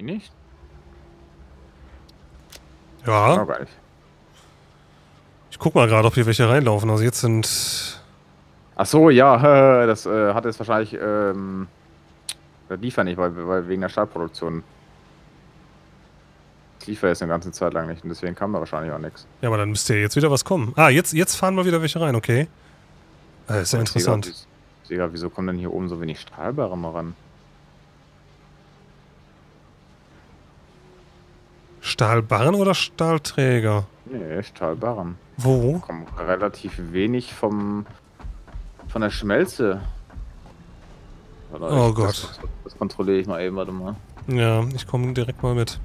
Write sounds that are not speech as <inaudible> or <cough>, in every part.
Die nicht? Ja. Gar nicht. Ich guck mal gerade, ob hier welche reinlaufen. Also jetzt sind. Ach so, ja, <laughs> das äh, hat jetzt wahrscheinlich, ähm, das lief ja nicht, weil, weil wegen der Startproduktion. Das lief ja jetzt eine ganze Zeit lang nicht und deswegen kam da wahrscheinlich auch nichts. Ja, aber dann müsste ja jetzt wieder was kommen. Ah, jetzt, jetzt fahren wir wieder welche rein, okay. Äh, ist ja interessant. Sega, wieso kommen denn hier oben so wenig Stahlbarren ran? Stahlbarren oder Stahlträger? Nee, Stahlbarren. Wo? Kommen relativ wenig vom von der Schmelze. Warte, Oh ich- Gott. Das, das kontrolliere ich mal eben, warte mal. Ja, ich komme direkt mal mit.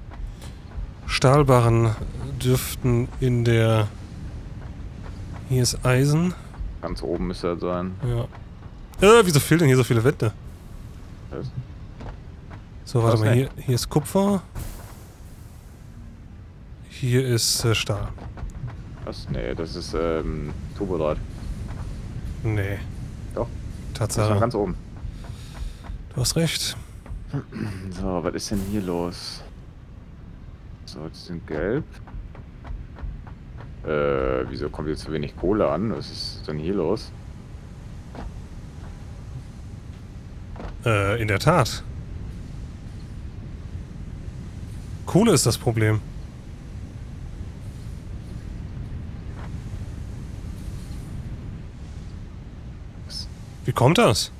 Stahlbarren dürften in der. Hier ist Eisen. Ganz oben müsste das sein. Ja. Äh, wieso fehlen denn hier so viele Wände? So, warte mal, hier, hier ist Kupfer. Hier ist äh, Stahl. Was? Nee, das ist ähm, Turbodraht. Nee. Doch. Das ist Tatsache. ganz oben. Du hast recht. So, was ist denn hier los? So, die sind gelb. Äh, wieso kommt hier zu wenig Kohle an? Was ist denn hier los? Äh, in der Tat. Kohle ist das Problem. Wie kommt das?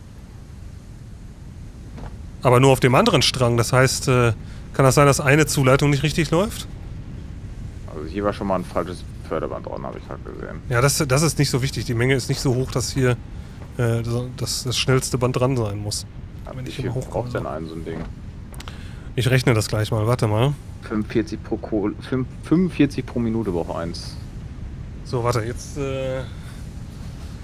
Aber nur auf dem anderen Strang. Das heißt, äh, kann das sein, dass eine Zuleitung nicht richtig läuft? Also hier war schon mal ein falsches Förderband dran, habe ich gerade gesehen. Ja, das, das ist nicht so wichtig. Die Menge ist nicht so hoch, dass hier äh, das, das schnellste Band dran sein muss. Aber Wenn wie ich hochkomme. braucht denn ein so ein Ding? Ich rechne das gleich mal. Warte mal. 45 pro Kohle, fünf- 45 pro Minute braucht eins. So, warte, jetzt, äh,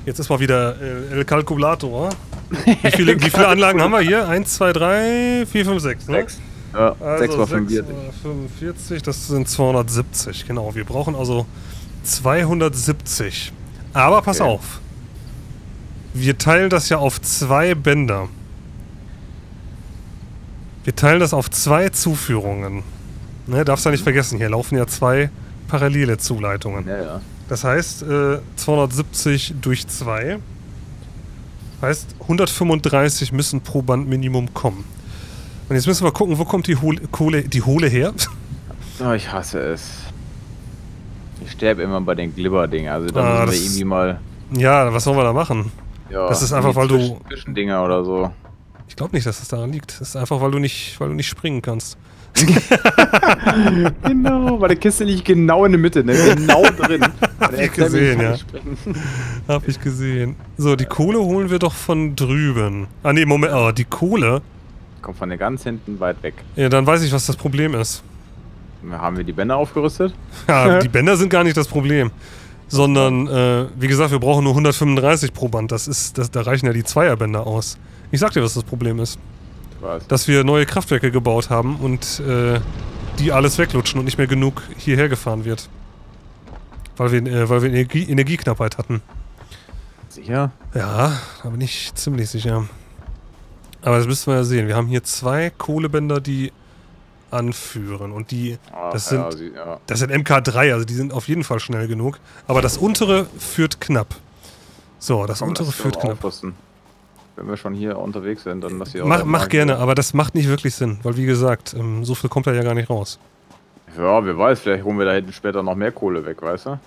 jetzt ist mal wieder äh, El Calculator. <laughs> Wie viele, wie viele Anlagen haben wir hier? 1, 2, 3, 4, 5, 6, ne? Sechs. Ja, Also 6 mal 6 45. mal 45, das sind 270, genau. Wir brauchen also 270. Aber pass Okay. auf. Wir teilen das ja auf zwei Bänder. Wir teilen das auf zwei Zuführungen. Ne, darfst ja nicht vergessen, hier laufen ja zwei parallele Zuleitungen. Ja, ja. Das heißt, äh, 270 durch 2. Heißt, 135 müssen pro Band Minimum kommen. Und jetzt müssen wir gucken, wo kommt die Hohle, Kohle, die Hohle her? <laughs> Oh, ich hasse es. Ich sterbe immer bei den Glibber-Dingen. Also da Ah, müssen wir irgendwie mal. ja, was sollen wir da machen? Ja, Das ist einfach, weil du- Zwischen- Zwischendinger oder so. Ich glaube nicht, dass das daran liegt. Das ist einfach, weil du nicht, weil du nicht springen kannst. <laughs> Genau, weil der Kiste liegt genau in der Mitte, ne? Genau drin. <laughs> Hab ich gesehen, ja. Hab ich gesehen. So, die Kohle holen wir doch von drüben. Ah, nee, Moment. Oh, die Kohle. Kommt von der ganz hinten weit weg. Ja, dann weiß ich, was das Problem ist. Haben wir die Bänder aufgerüstet? <laughs> Ja, die Bänder sind gar nicht das Problem. Sondern, äh, wie gesagt, wir brauchen nur 135 pro Band. Das ist, das, da reichen ja die Zweierbänder aus. Ich sag dir, was das Problem ist. Weiß. Dass wir neue Kraftwerke gebaut haben und äh, die alles weglutschen und nicht mehr genug hierher gefahren wird. Weil wir, äh, weil wir Energie, Energieknappheit hatten. Sicher? Ja, da bin ich ziemlich sicher. Aber das müssen wir ja sehen. Wir haben hier zwei Kohlebänder, die anführen. Und die, Das ja, sind- sie, ja. das sind MK3, also die sind auf jeden Fall schnell genug. Aber das untere führt knapp. So, das Komm, untere führt knapp. aufrüsten. Wenn wir schon hier unterwegs sind, dann lass sie auch. Mach, mach gerne, aber das macht nicht wirklich Sinn. Weil wie gesagt, ähm, so viel kommt da ja gar nicht raus. Ja, wer weiß, vielleicht holen wir da hinten später noch mehr Kohle weg, weißt du?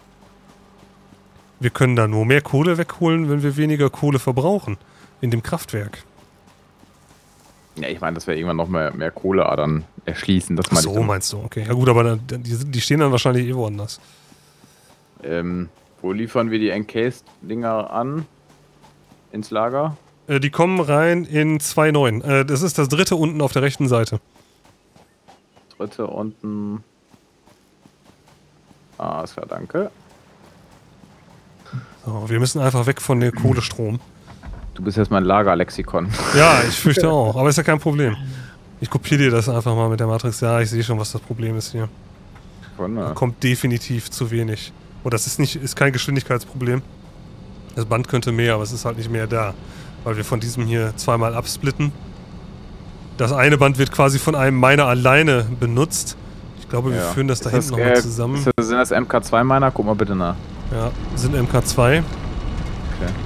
Wir können da nur mehr Kohle wegholen, wenn wir weniger Kohle verbrauchen. In dem Kraftwerk. Ja, ich meine, dass wir irgendwann noch mehr, mehr Kohleadern erschließen. Das Ach so, meinst du. Okay, ja gut, aber dann, die, die stehen dann wahrscheinlich eh woanders. Ähm, wo liefern wir die Encased-Dinger an? Ins Lager? Äh, die kommen rein in 2.9. Äh, das ist das dritte unten auf der rechten Seite. Dritte unten. Ah, ist klar, danke. So, wir müssen einfach weg von dem Kohlestrom. Du bist jetzt mein Lagerlexikon. <laughs> Ja, ich fürchte <laughs> auch, aber ist ja kein Problem. Ich kopiere dir das einfach mal mit der Matrix. Ja, ich sehe schon, was das Problem ist hier. Wunder. Kommt definitiv zu wenig. Und das ist nicht, ist kein Geschwindigkeitsproblem. Das Band könnte mehr, aber es ist halt nicht mehr da. Weil wir von diesem hier zweimal absplitten. Das eine Band wird quasi von einem Miner alleine benutzt. Ich glaube, wir Ja. führen das da Ist hinten das, nochmal äh, zusammen. Das, sind das MK2-Miner? Guck mal bitte nach. Ja, sind MK2. Okay.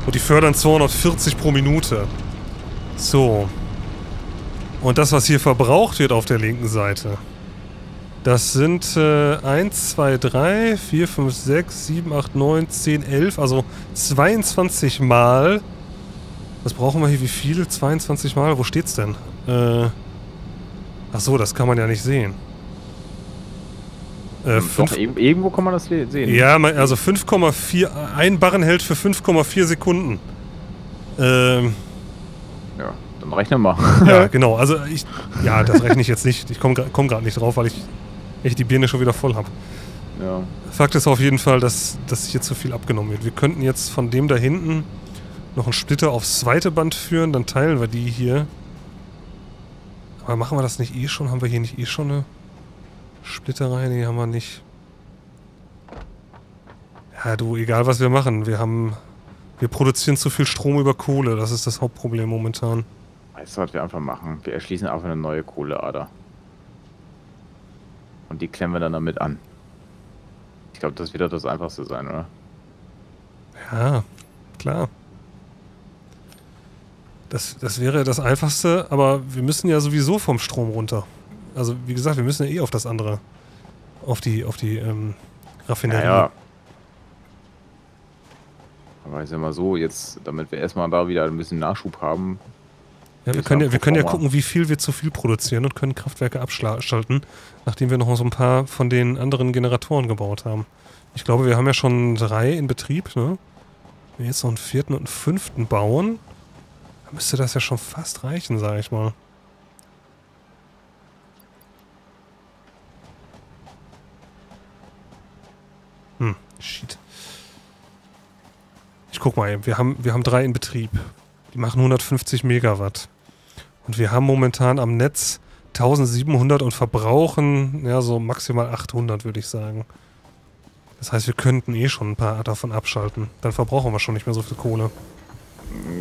Und die fördern 240 pro Minute. So. Und das, was hier verbraucht wird auf der linken Seite, das sind äh, 1, 2, 3, 4, 5, 6, 7, 8, 9, 10, 11, also 22 Mal. Was brauchen wir hier? Wie viele? 22 Mal? Wo steht's denn? Äh, ach so, das kann man ja nicht sehen. Äh, Doch, irg- irgendwo kann man das sehen. ja, also 5,4. Ein Barren hält für 5,4 Sekunden. Ähm, Ja, dann rechne mal. <laughs> ja, <laughs> genau. Also ich. Ja, das rechne ich jetzt nicht. Ich komme komm gerade nicht drauf, weil ich echt die Birne schon wieder voll habe. ja. Fakt ist auf jeden Fall, dass, dass hier zu viel abgenommen wird. Wir könnten jetzt von dem da hinten noch einen Splitter aufs zweite Band führen, dann teilen wir die hier. Aber machen wir das nicht eh schon? Haben wir hier nicht eh schon eine Splitterei? Nee, haben wir nicht. Ja, du, egal was wir machen, wir haben. Wir produzieren zu viel Strom über Kohle. Das ist das Hauptproblem momentan. Weißt du, was wir einfach machen? Wir erschließen einfach eine neue Kohleader. Und die klemmen wir dann damit an. Ich glaube, das wird das Einfachste sein, oder? Ja, klar. Das, das wäre das Einfachste, aber wir müssen ja sowieso vom Strom runter. Also, wie gesagt, wir müssen ja eh auf das andere. Auf die, auf die ähm, Raffinerie. Ja, Aber ich sag mal so, jetzt, damit wir erstmal da wieder ein bisschen Nachschub haben. Ja, wir können ja ja, wir können ja gucken, wie viel wir zu viel produzieren und können Kraftwerke abschalten, nachdem wir noch so ein paar von den anderen Generatoren gebaut haben. Ich glaube, wir haben ja schon drei in Betrieb, ne? Wenn wir jetzt noch einen vierten und einen fünften bauen, dann müsste das ja schon fast reichen, sag ich mal. Hm, shit. Ich guck mal wir haben, wir haben drei in Betrieb. Die machen 150 Megawatt. Und wir haben momentan am Netz 1700 und verbrauchen ja so maximal 800, würde ich sagen. Das heißt, wir könnten eh schon ein paar davon abschalten. Dann verbrauchen wir schon nicht mehr so viel Kohle.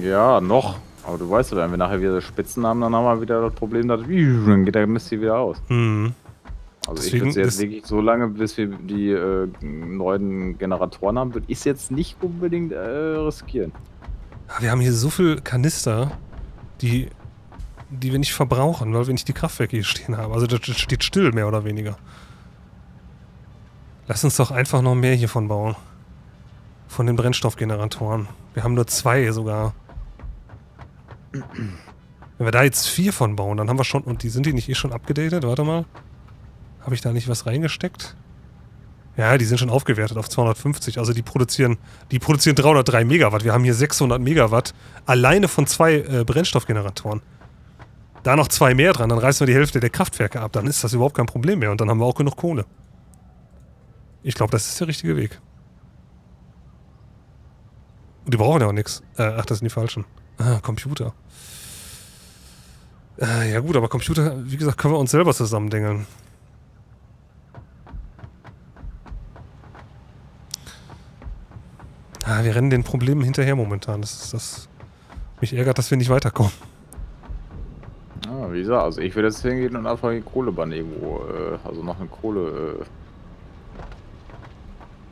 Ja, noch. Aber du weißt ja, wenn wir nachher wieder Spitzen haben, dann haben wir wieder das Problem, dass dann geht der Mist hier wieder aus. Hm. Also Deswegen ich würde jetzt wirklich so lange, bis wir die äh, neuen Generatoren haben, würde ich es jetzt nicht unbedingt äh, riskieren. Wir haben hier so viel Kanister, die, die wir nicht verbrauchen, weil wir nicht die Kraftwerke hier stehen haben. Also das steht still, mehr oder weniger. Lass uns doch einfach noch mehr hiervon bauen. Von den Brennstoffgeneratoren. Wir haben nur zwei sogar. Wenn wir da jetzt vier von bauen, dann haben wir schon... Und die sind die nicht eh schon abgedatet? Warte mal. Habe ich da nicht was reingesteckt? Ja, die sind schon aufgewertet auf 250. Also die produzieren, die produzieren 303 Megawatt. Wir haben hier 600 Megawatt alleine von zwei äh, Brennstoffgeneratoren. Da noch zwei mehr dran, dann reißen wir die Hälfte der Kraftwerke ab. Dann ist das überhaupt kein Problem mehr und dann haben wir auch genug Kohle. Ich glaube, das ist der richtige Weg. Und die brauchen ja auch nichts. Äh, ach, das sind die falschen. Ah, Computer. Äh, ja gut, aber Computer, wie gesagt, können wir uns selber zusammendengeln. Ah, wir rennen den Problemen hinterher momentan. Das ist das. Mich ärgert, dass wir nicht weiterkommen. Ja, wie gesagt, also ich würde jetzt hingehen und einfach die Kohlebahn irgendwo, äh, also noch eine Kohle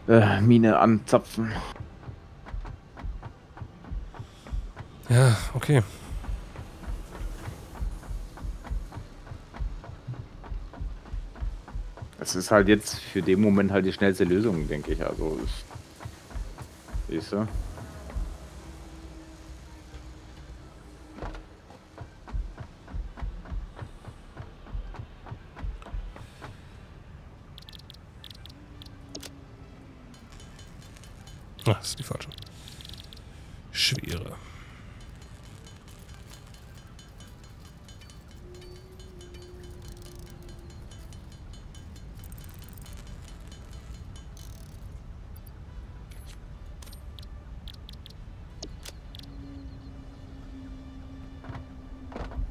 äh, äh, Mine anzapfen. Ja, okay. Das ist halt jetzt für den Moment halt die schnellste Lösung, denke ich. Also, siehst du? Ah, das ist die falsche. Schwere.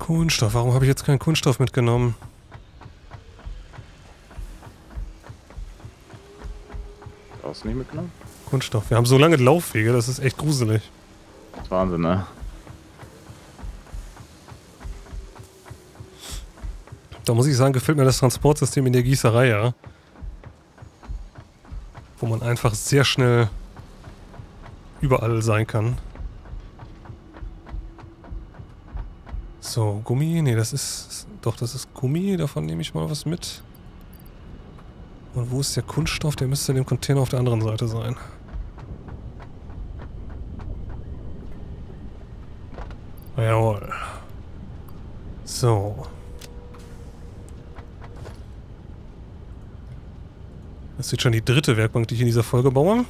Kohlenstoff. Warum habe ich jetzt keinen Kunststoff mitgenommen? Hast du nicht mitgenommen? Kunststoff. Wir haben so lange Laufwege, das ist echt gruselig. Das ist Wahnsinn, ne? Da muss ich sagen, gefällt mir das Transportsystem in der Gießerei, ja. Wo man einfach sehr schnell überall sein kann. So, Gummi. Nee, das ist... Doch, das ist Gummi. Davon nehme ich mal was mit. Und wo ist der Kunststoff? Der müsste in dem Container auf der anderen Seite sein. Jawohl. So. Das ist jetzt schon die dritte Werkbank, die ich in dieser Folge baue.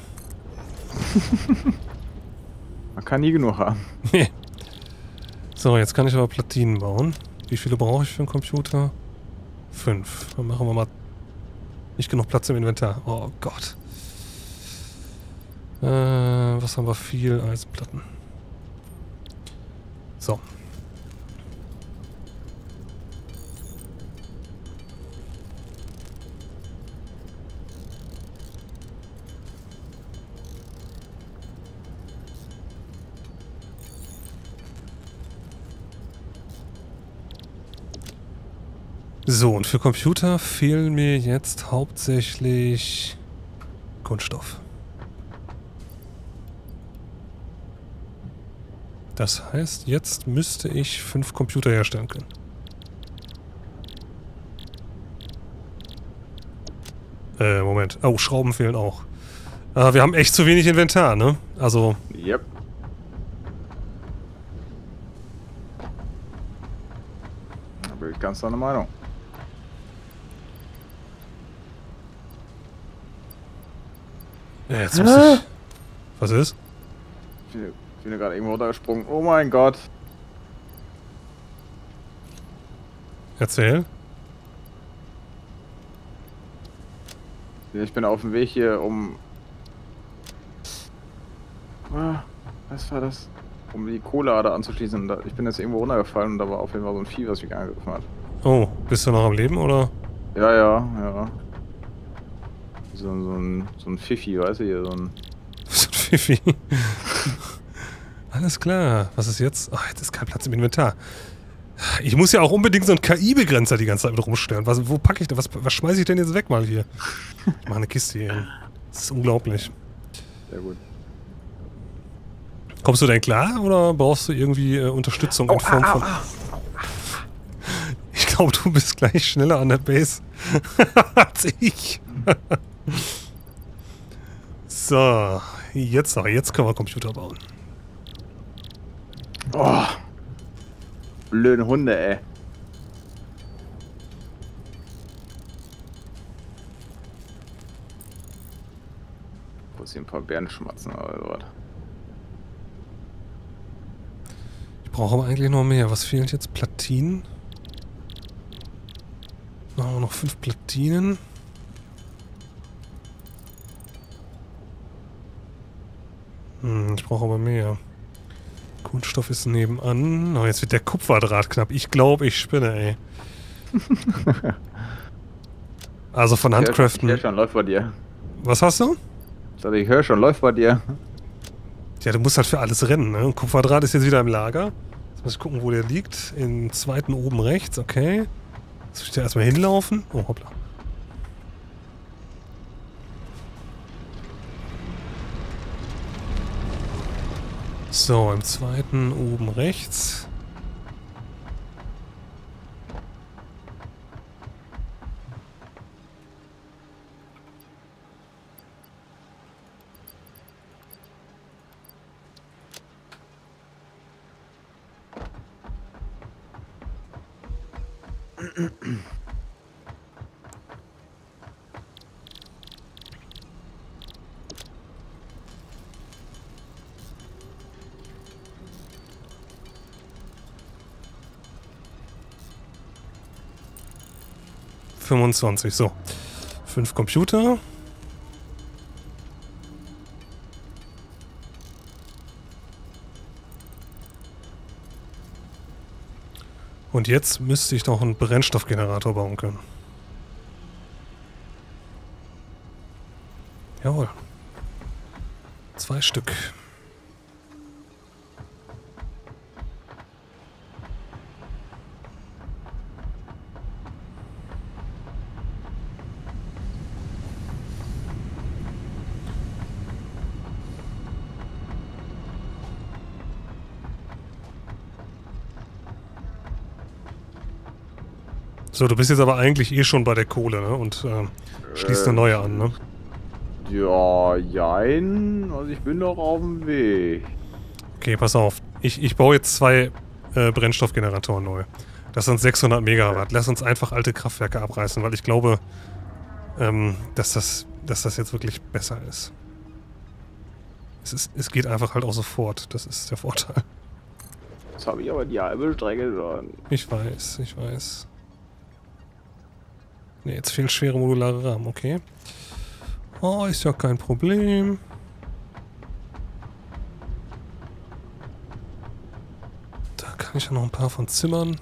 <laughs> Man kann nie genug haben. Nee. So, jetzt kann ich aber Platinen bauen. Wie viele brauche ich für einen Computer? Fünf. Dann machen wir mal nicht genug Platz im Inventar. Oh Gott. Äh, was haben wir viel? Eisenplatten. So. So, und für Computer fehlen mir jetzt hauptsächlich Kunststoff. Das heißt, jetzt müsste ich fünf Computer herstellen können. Äh, Moment. Oh, Schrauben fehlen auch. Äh, wir haben echt zu wenig Inventar, ne? Also... Yep. Da bin ich ganz deiner Meinung. Ja, jetzt muss ich... Was ist? Ich bin, ich bin gerade irgendwo runtergesprungen. Oh mein Gott. Erzähl. Ich bin auf dem Weg hier, um... Ah, was war das? Um die Kohleader anzuschließen. Ich bin jetzt irgendwo runtergefallen und da war auf jeden Fall so ein Vieh, was mich angegriffen hat. Oh, bist du noch am Leben, oder? Ja, ja, ja. So, so ein, so ein Pfiffi, weißt du hier, so ein... <laughs> So ein Pfiffi. <laughs> Alles klar. Was ist jetzt? Ach, jetzt ist kein Platz im Inventar. Ich muss ja auch unbedingt so einen KI-Begrenzer die ganze Zeit mit rumstellen. Was, wo packe ich da? Was, was schmeiße ich denn jetzt weg mal hier? Ich mache eine Kiste hier hin. Das ist unglaublich. Sehr gut. Kommst du denn klar oder brauchst du irgendwie äh, Unterstützung in Form von... Ich glaube, du bist gleich schneller an der Base <laughs> als ich. So, jetzt noch. Jetzt können wir Computer bauen. Oh. Blöde Hunde, ey. Muss hier ein paar Bären schmatzen oder sowas. Ich brauche aber eigentlich noch mehr. Was fehlt jetzt? Platinen? Machen wir noch fünf Platinen. Hm, ich brauche aber mehr. Kunststoff ist nebenan. Oh, jetzt wird der Kupferdraht knapp. Ich glaube, ich spinne, ey. <laughs> also von Handcraften. Ich höre schon, läuft bei dir. Was hast du? Ich höre schon, läuft bei dir. Ja, du musst halt für alles rennen, ne? Kupferdraht ist jetzt wieder im Lager. Jetzt muss ich gucken, wo der liegt. Im zweiten oben rechts, okay. Jetzt muss ich da erstmal hinlaufen. Oh, hoppla. So, im zweiten oben rechts. Fünfundzwanzig, so. Fünf Computer. Und jetzt müsste ich noch einen Brennstoffgenerator bauen können. Jawohl. Zwei Stück. So, du bist jetzt aber eigentlich eh schon bei der Kohle, ne? Und äh, schließt eine Äh, neue an, ne? Ja, jein. Also ich bin doch auf dem Weg. Okay, pass auf. Ich, ich baue jetzt zwei äh, Brennstoffgeneratoren neu. Das sind 600 Megawatt. Lass uns einfach alte Kraftwerke abreißen, weil ich glaube, ähm, dass, das, dass das jetzt wirklich besser ist. Es, ist. es geht einfach halt auch sofort. Das ist der Vorteil. Jetzt habe ich aber die halbe Strecke schon. Ich weiß, ich weiß. Ne, jetzt fehlen schwere modulare Rahmen, okay. Oh, ist ja kein Problem. Da kann ich ja noch ein paar von zimmern.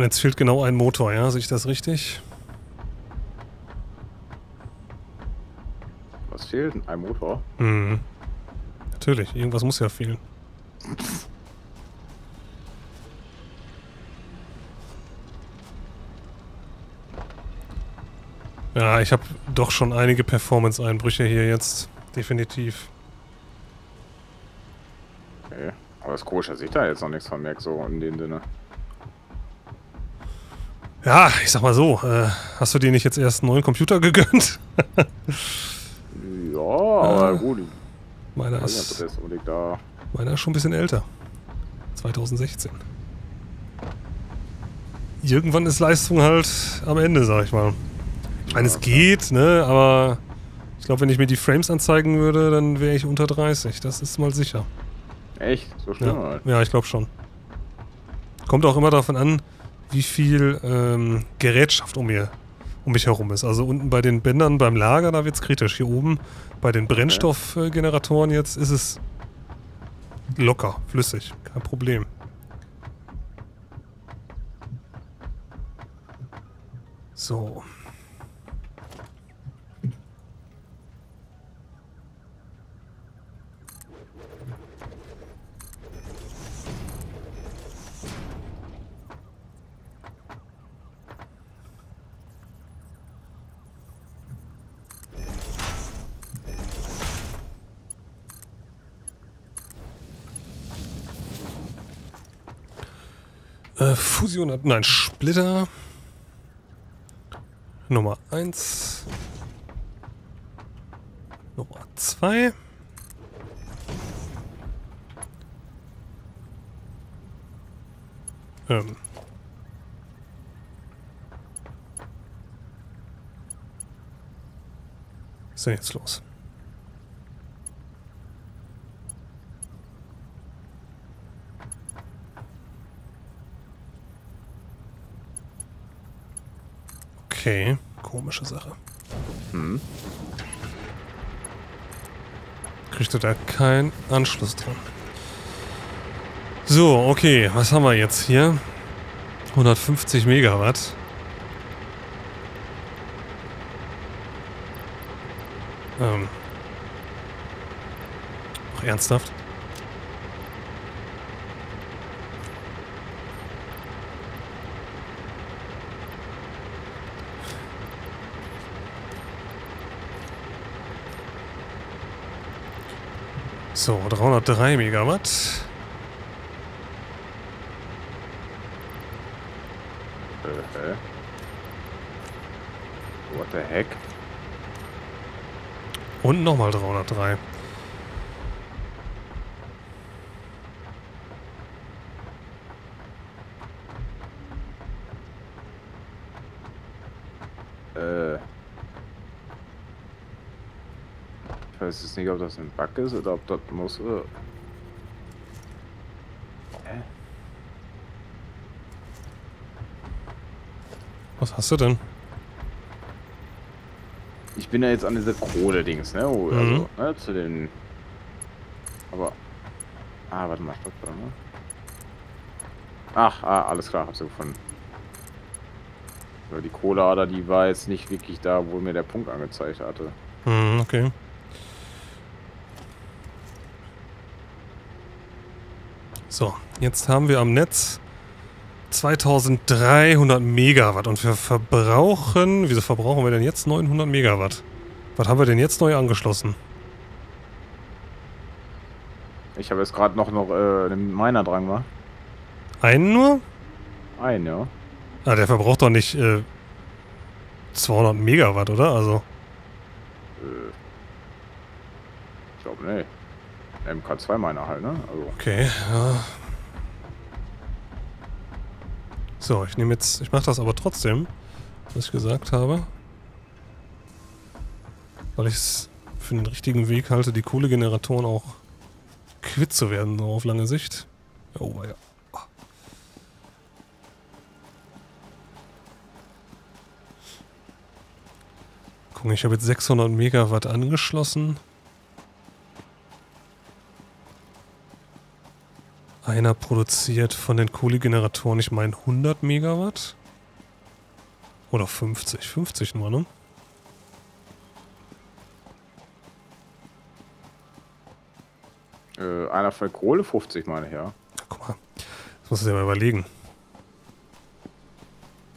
Und jetzt fehlt genau ein Motor, ja? Sehe ich das richtig? Was fehlt? Ein Motor. Mhm. Natürlich, irgendwas muss ja fehlen. Ja, ich habe doch schon einige Performance-Einbrüche hier jetzt. Definitiv. Okay. Aber das ist komisch, dass ich da jetzt noch nichts von merke, so in dem Sinne. Ja, ich sag mal so, äh, hast du dir nicht jetzt erst einen neuen Computer gegönnt? <laughs> Ja, aber Äh, gut. Meiner ist, meiner ist schon ein bisschen älter. 2016. Irgendwann ist Leistung halt am Ende, sag ich mal. Ich meine, es geht, ne, aber ich glaube, wenn ich mir die Frames anzeigen würde, dann wäre ich unter 30. Das ist mal sicher. Echt? So schlimm Ja, halt. ja ich glaube schon. Kommt auch immer davon an, wie viel ähm, Gerätschaft um, mir, um mich herum ist. Also unten bei den Bändern beim Lager, da wird es kritisch. Hier oben bei den Brennstoffgeneratoren jetzt ist es locker, flüssig. Kein Problem. So. Äh, Fusion hat. Nein, Splitter. Nummer 1. Nummer 2. Ähm. Was ist denn jetzt los? Okay, komische Sache. Hm. Kriegt er da keinen Anschluss dran. So, okay, was haben wir jetzt hier? 150 Megawatt. Ähm. Ach, ernsthaft? So, 303 Megawatt. What the heck? Und nochmal 303. Äh. Ich weiß jetzt nicht, ob das ein Bug ist oder ob das muss. Äh. Hä? Was hast du denn? Ich bin ja jetzt an dieser Kohle-Dings, ne? Mhm. Also, ne? Zu den. Aber. Ah, warte mal, stopp, warte mal. Ach, ah, alles klar, hab sie gefunden. Aber die Kohleader, die war jetzt nicht wirklich da, wo mir der Punkt angezeigt hatte. Hm, okay. So, jetzt haben wir am Netz 2300 Megawatt und wir verbrauchen... Wieso verbrauchen wir denn jetzt 900 Megawatt? Was haben wir denn jetzt neu angeschlossen? Ich habe jetzt gerade noch, noch äh, einen Miner dran gemacht. Einen nur? Ein, ja. Ah, der verbraucht doch nicht äh, 200 Megawatt, oder? Also, Äh, ich glaube, nee. MK2 Miner halt, ne? Also, okay, ja. So, ich nehme jetzt... Ich mache das aber trotzdem, was ich gesagt habe. Weil ich es für den richtigen Weg halte, die Kohlegeneratoren auch quitt zu werden, so auf lange Sicht. Oh, ja. Gucken, ich habe jetzt 600 Megawatt angeschlossen. Einer produziert von den Kohlegeneratoren, ich meine 100 Megawatt. Oder 50, 50 nur, ne? äh, einer für Kohle 50, meine ich, ja. Ja, guck mal, das musst du dir mal überlegen.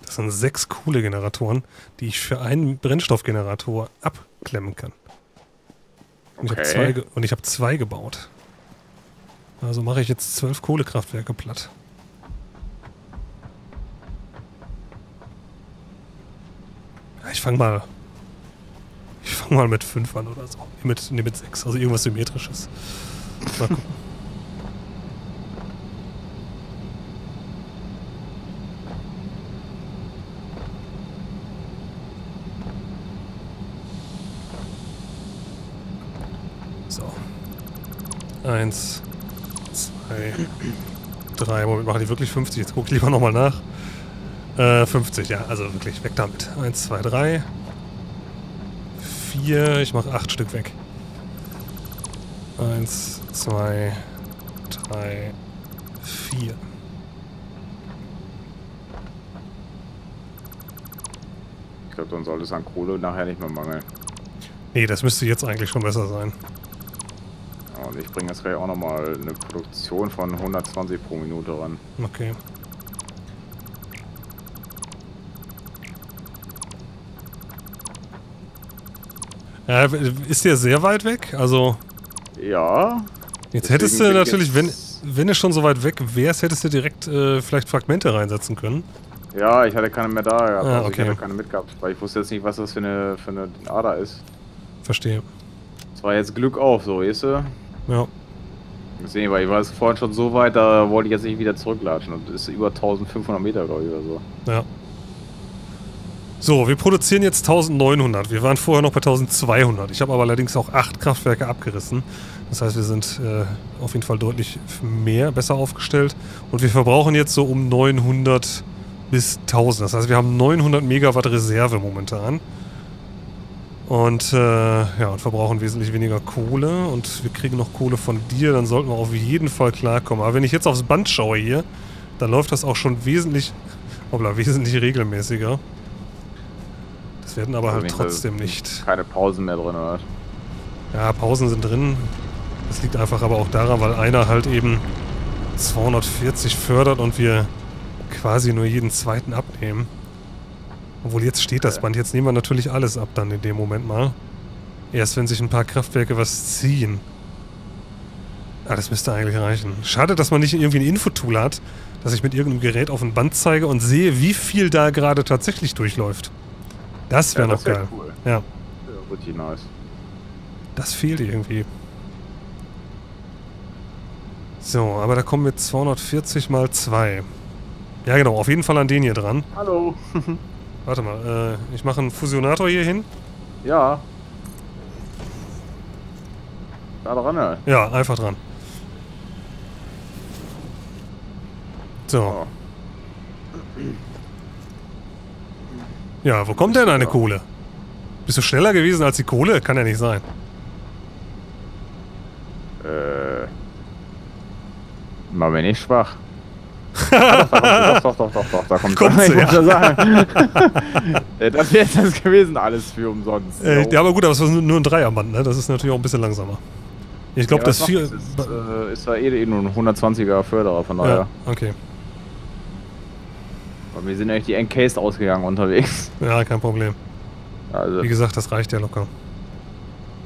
Das sind sechs Kohlegeneratoren, die ich für einen Brennstoffgenerator abklemmen kann. Und ich habe zwei, Okay. ge- und ich habe zwei gebaut. Also mache ich jetzt zwölf Kohlekraftwerke platt. Ja, ich fange mal. Ich fange mal mit fünf an oder so. Nee, mit, nee, mit sechs. Also irgendwas Symmetrisches. Mal gucken. So. Eins, zwei, drei. Moment, machen die wirklich 50? Jetzt gucke ich lieber nochmal nach. Äh, 50, ja, also wirklich, weg damit. Eins, zwei, drei. Vier, ich mache acht Stück weg. Eins, zwei, drei, vier. Ich glaube, dann soll es an Kohle nachher nicht mehr mangeln. Nee, das müsste jetzt eigentlich schon besser sein. Und ich bringe jetzt gleich auch nochmal eine Produktion von 120 pro Minute ran. Okay. Ja, ist der sehr weit weg? Also, Ja. jetzt hättest du natürlich, wenn, wenn es schon so weit weg wärst, hättest du direkt äh, vielleicht Fragmente reinsetzen können. Ja, ich hatte keine mehr da gehabt. Ah, also okay. Ich hatte keine mitgehabt, weil ich wusste jetzt nicht, was das für eine, für eine Ader ist. Verstehe. Es war jetzt Glück auf, so, weißt du? Ja. Deswegen, weil ich war jetzt vorhin schon so weit, da wollte ich jetzt nicht wieder zurücklatschen. Und das ist über 1500 Meter, glaube ich, oder so. Ja. So, wir produzieren jetzt 1900. Wir waren vorher noch bei 1200. Ich habe aber allerdings auch acht Kraftwerke abgerissen. Das heißt, wir sind äh, auf jeden Fall deutlich mehr, besser aufgestellt. Und wir verbrauchen jetzt so um 900 bis 1000. Das heißt, wir haben 900 Megawatt Reserve momentan. Und, äh, ja, und verbrauchen wesentlich weniger Kohle. Und wir kriegen noch Kohle von dir. Dann sollten wir auf jeden Fall klarkommen. Aber wenn ich jetzt aufs Band schaue hier, dann läuft das auch schon wesentlich, hoppla, wesentlich regelmäßiger. Das werden aber halt trotzdem nicht. Keine Pausen mehr drin, oder? Ja, Pausen sind drin. Das liegt einfach aber auch daran, weil einer halt eben 240 fördert und wir quasi nur jeden zweiten abnehmen. Obwohl jetzt steht das Ja. Band. Jetzt nehmen wir natürlich alles ab dann in dem Moment mal. Erst wenn sich ein paar Kraftwerke was ziehen. Ah, das müsste eigentlich reichen. Schade, dass man nicht irgendwie ein Infotool hat, dass ich mit irgendeinem Gerät auf ein Band zeige und sehe, wie viel da gerade tatsächlich durchläuft. Das wäre Ja, noch das wär geil. cool. Ja, Ja, richtig nice. das fehlt irgendwie. So, aber da kommen wir 240 mal 2. Ja, genau, auf jeden Fall an den hier dran. Hallo. <laughs> Warte mal, äh, ich mache einen Fusionator hier hin. Ja. Da dran, ja. Ja, einfach dran. So, Oh. ja, wo kommt denn eine Kohle? Bist du schneller gewesen als die Kohle? Kann ja nicht sein. Äh. Mal mir nicht schwach. Doch, doch, doch, doch, doch, da kommt Kommt sie, <laughs> ich schon sagen. Das wäre das gewesen, alles für umsonst. Äh, ja, aber gut, aber es war nur ein Dreierband, ne? Das ist natürlich auch ein bisschen langsamer. Ich glaube, Ja, das vier. Ist, äh, ist da eh nur ein 120er Förderer, von daher. ja, okay. Und wir sind eigentlich die Encased ausgegangen unterwegs. Ja, kein Problem. Also, Wie gesagt, das reicht ja locker.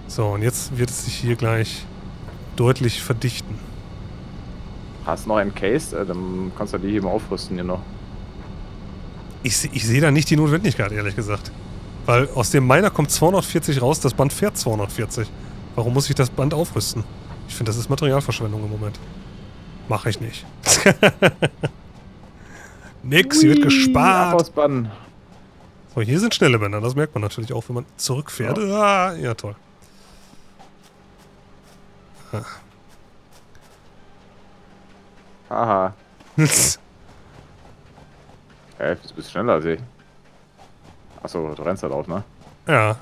So, und jetzt wird es sich hier gleich deutlich verdichten. Hast du noch Encased? Äh, dann kannst du die hier mal aufrüsten hier noch. Ich, ich sehe da nicht die Notwendigkeit, ehrlich gesagt. Weil aus dem meiner kommt 240 raus, das Band fährt 240. Warum muss ich das Band aufrüsten? Ich finde, das ist Materialverschwendung im Moment. Mache ich nicht. <laughs> Nix, hier wird gespart. So, hier sind schnelle Bänder, das merkt man natürlich auch, wenn man zurückfährt. Ah, ja, toll. Haha. Hä, <laughs> du bist schneller als ich. Achso, du rennst halt auf, ne? ja.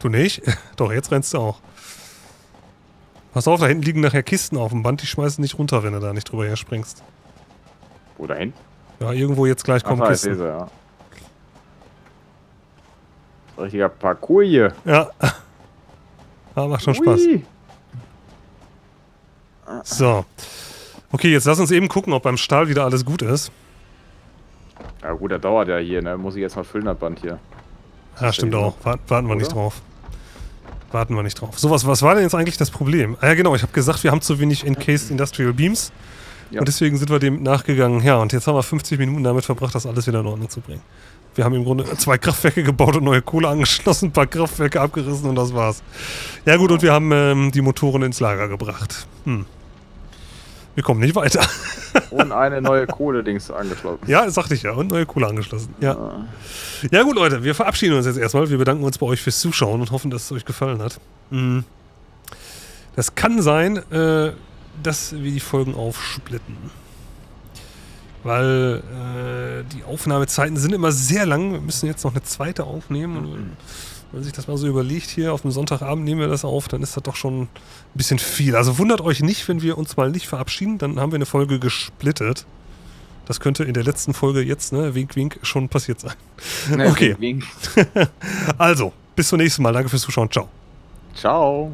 Du nicht? <laughs> Doch, jetzt rennst du auch. Pass auf, da hinten liegen nachher Kisten auf dem Band, die schmeißen nicht runter, wenn du da nicht drüber her springst. Wo dahin? Ja, irgendwo jetzt gleich Ach, kommen da, ich Kisten. sie, ja. Richtiger Parcours hier. Ja. <laughs> Ah, macht schon Spaß. Ui. So. Okay, jetzt lass uns eben gucken, ob beim Stahl wieder alles gut ist. Ja gut, der dauert ja hier, ne? Muss ich jetzt mal füllen, das Band hier. Ja, stimmt auch. Warten, warten wir nicht drauf. Warten wir nicht drauf. So, was, was war denn jetzt eigentlich das Problem? Ah ja, genau, ich habe gesagt, wir haben zu wenig Encased Industrial Beams. Ja. Und deswegen sind wir dem nachgegangen. Ja, und jetzt haben wir 50 Minuten damit verbracht, das alles wieder in Ordnung zu bringen. Wir haben im Grunde zwei Kraftwerke gebaut und neue Kohle angeschlossen, ein paar Kraftwerke abgerissen und das war's. Ja gut, und wir haben ähm, die Motoren ins Lager gebracht. Hm. Wir kommen nicht weiter. Und eine neue Kohle-Dings angeschlossen. Ja, sagte ich ja. Und neue Kohle angeschlossen. Ja. Ja gut, Leute, wir verabschieden uns jetzt erstmal. Wir bedanken uns bei euch fürs Zuschauen und hoffen, dass es euch gefallen hat. Mhm. Das kann sein, äh, dass wir die Folgen aufsplitten. Weil äh, die Aufnahmezeiten sind immer sehr lang. Wir müssen jetzt noch eine zweite aufnehmen. Und wenn man sich das mal so überlegt, hier auf dem Sonntagabend nehmen wir das auf, dann ist das doch schon ein bisschen viel. Also wundert euch nicht, wenn wir uns mal nicht verabschieden. Dann haben wir eine Folge gesplittet. Das könnte in der letzten Folge jetzt, ne, wink, wink, schon passiert sein. Okay. wink, wink. <laughs> Also, bis zum nächsten Mal. Danke fürs Zuschauen. Ciao. Ciao.